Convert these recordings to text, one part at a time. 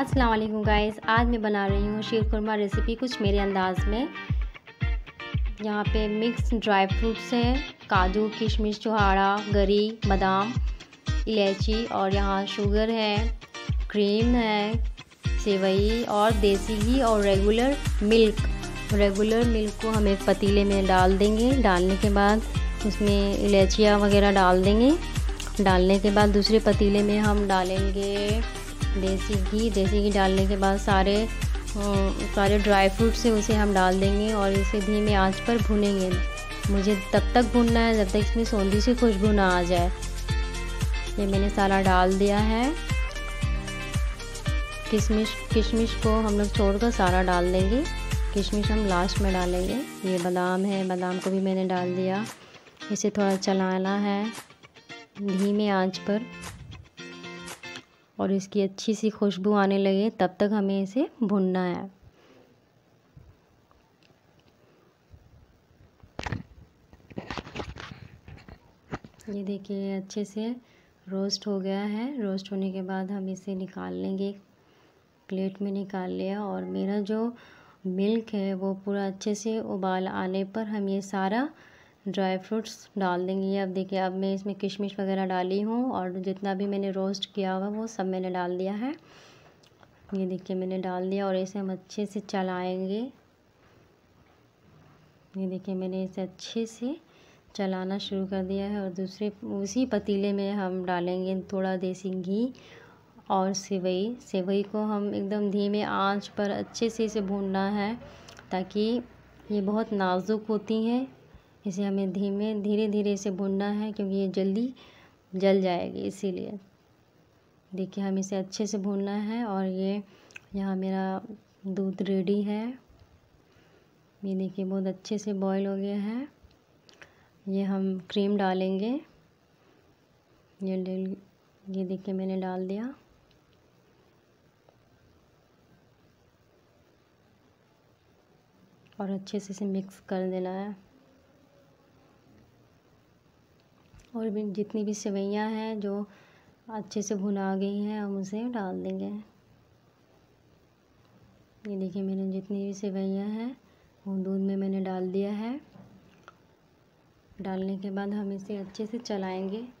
अस्सलाम वालेकुम गाइस आज मैं बना रही हूँ शीर खुरमा रेसिपी कुछ मेरे अंदाज में। यहाँ पे मिक्स ड्राई फ्रूट्स हैं, काजू, किशमिश, चुहाड़ा, गरी, बादाम, इलायची और यहाँ शुगर है क्रीम है, सेवई और देसी घी और रेगुलर मिल्क रेगुलर मिल्क को हम एक पतीले में डाल देंगे। डालने के बाद उसमें इलायचियाँ वगैरह डाल देंगे। डालने के बाद दूसरे पतीले में हम डालेंगे देसी घी देसी घी डालने के बाद सारे सारे ड्राई फ्रूट से उसे हम डाल देंगे और इसे धीमे आँच पर भुनेंगे। मुझे तब तक भुनना है जब तक इसमें सौंधी सी खुशबू ना आ जाए। ये मैंने सारा डाल दिया है। किशमिश किशमिश को हम लोग छोड़कर सारा डाल देंगे। किशमिश हम लास्ट में डालेंगे। ये बादाम है, बादाम को भी मैंने डाल दिया। इसे थोड़ा चलाना है। धीमे आँच पर। और इसकी अच्छी सी खुशबू आने लगे, तब तक हमें इसे भुनना है। ये देखिए अच्छे से रोस्ट हो गया है। रोस्ट होने के बाद हम इसे निकाल लेंगे। प्लेट में निकाल लिया और मेरा जो मिल्क है, वो पूरा अच्छे से उबाल आने पर हम ये सारा ड्राई फ्रूट्स डाल देंगे। अब देखिए, अब मैं इसमें किशमिश वगैरह डाली हूँ और जितना भी मैंने रोस्ट किया हुआ वो सब मैंने डाल दिया है। ये देखिए, मैंने डाल दिया और इसे हम अच्छे से चलाएँगे। ये देखिए, मैंने इसे अच्छे से चलाना शुरू कर दिया है और दूसरे, उसी पतीले में हम डालेंगे थोड़ा देसी घी और सेवई। सेवई को हम एकदम धीमे आँच पर अच्छे से इसे भूनना है ताकि ये बहुत नाज़ुक होती हैं। इसे हमें धीमे धीरे धीरे इसे भूनना है क्योंकि ये जल्दी जल जाएगी, इसीलिए। देखिए, हम इसे अच्छे से भूनना है और ये यहाँ मेरा दूध रेडी है। ये देखिए, बहुत अच्छे से बॉईल हो गया है। ये हम क्रीम डालेंगे। ये डेल, ये देखिए, मैंने डाल दिया। और अच्छे से इसे मिक्स कर देना है। और भी जितनी भी सेवैयाँ हैं जो अच्छे से भुना गई हैं, हम उसे डाल देंगे। ये देखिए मैंने जितनी भी सेवैयाँ हैं, वो दूध में मैंने डाल दिया है। डालने के बाद हम इसे अच्छे से चलाएँगे।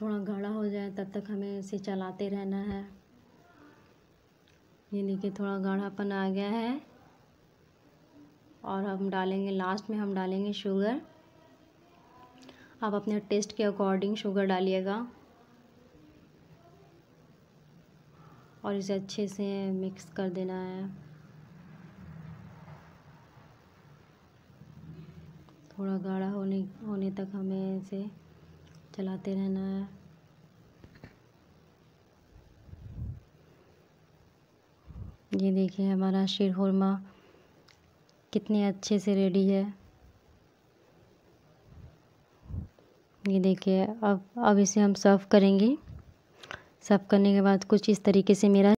थोड़ा गाढ़ा हो जाए, तब तक हमें इसे चलाते रहना है। ये देखिए, थोड़ा गाढ़ापन आ गया है। और हम डालेंगे लास्ट में हम डालेंगे शुगर आप अपने टेस्ट के अकॉर्डिंग शुगर डालिएगा। और इसे अच्छे से मिक्स कर देना है। थोड़ा गाढ़ा होने होने तक हमें इसे चलाते रहना है। ये देखिए हमारा शीर खुरमा कितने अच्छे से रेडी है। ये देखिए, अब अब इसे हम सर्व करेंगे। सर्व करने के बाद कुछ इस तरीके से मेरा